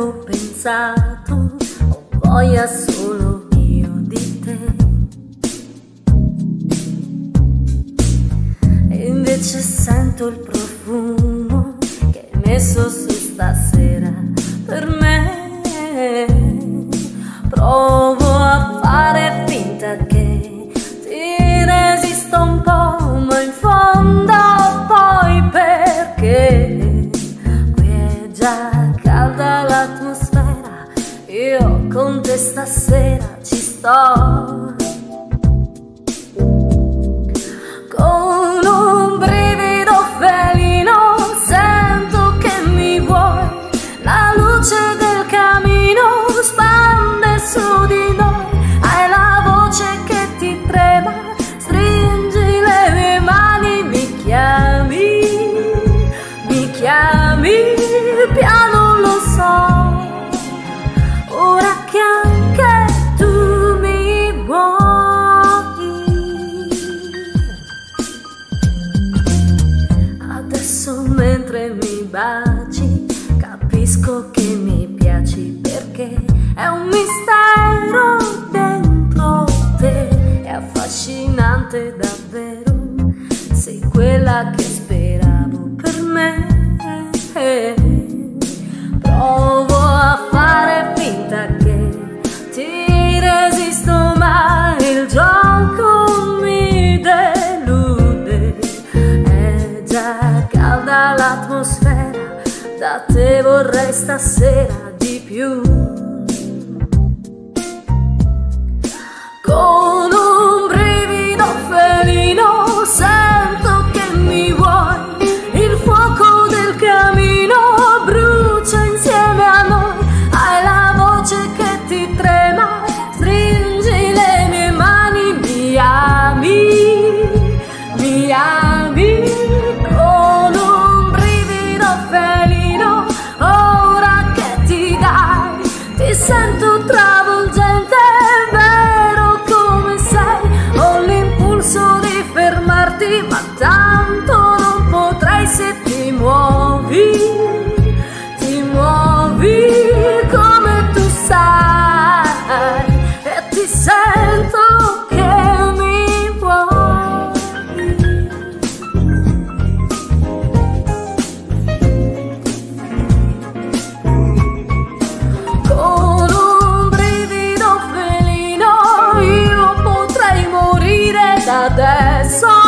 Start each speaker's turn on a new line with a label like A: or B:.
A: avevo pensato, ho voglia solo io di te. E invece sento il profumo che hai messo su stasera per me. Calda l'atmosfera, io con te stasera ci sto. Con un brivido felino sento che mi vuoi, la luce del camino spande su di noi, hai la voce che ti trema, stringi le mie mani, mi chiami, mi chiami, Adesso mentre mi baci capisco che mi piaci perché è un mistero dentro te, è affascinante davvero, sei quella che speravo per me. Vorrei stasera di più. Con cabeça dessa é